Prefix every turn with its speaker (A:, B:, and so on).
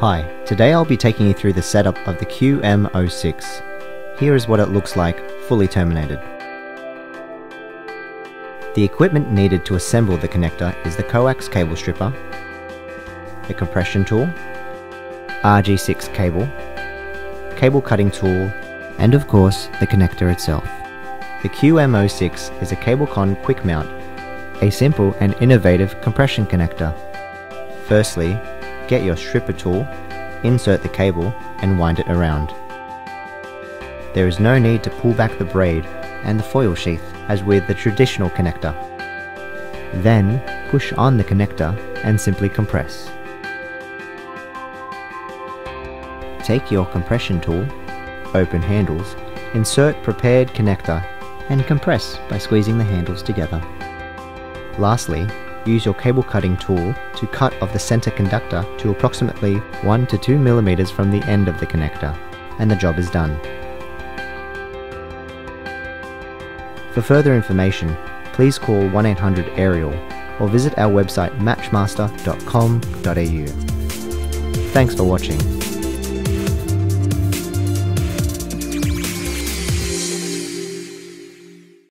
A: Hi, today I'll be taking you through the setup of the QM06. Here is what it looks like fully terminated. The equipment needed to assemble the connector is the coax cable stripper, the compression tool, RG6 cable, cable cutting tool, and of course the connector itself. The QM06 is a Cabelcon quick mount, a simple and innovative compression connector. Firstly, get your stripper tool, insert the cable and wind it around. There is no need to pull back the braid and the foil sheath as with the traditional connector. Then push on the connector and simply compress. Take your compression tool, open handles, insert prepared connector and compress by squeezing the handles together. Lastly, use your cable cutting tool to cut off the center conductor to approximately 1 to 2 millimeters from the end of the connector, and the job is done. For further information, please call 1-800-AERIAL or visit our website matchmaster.com.au. Thanks for watching.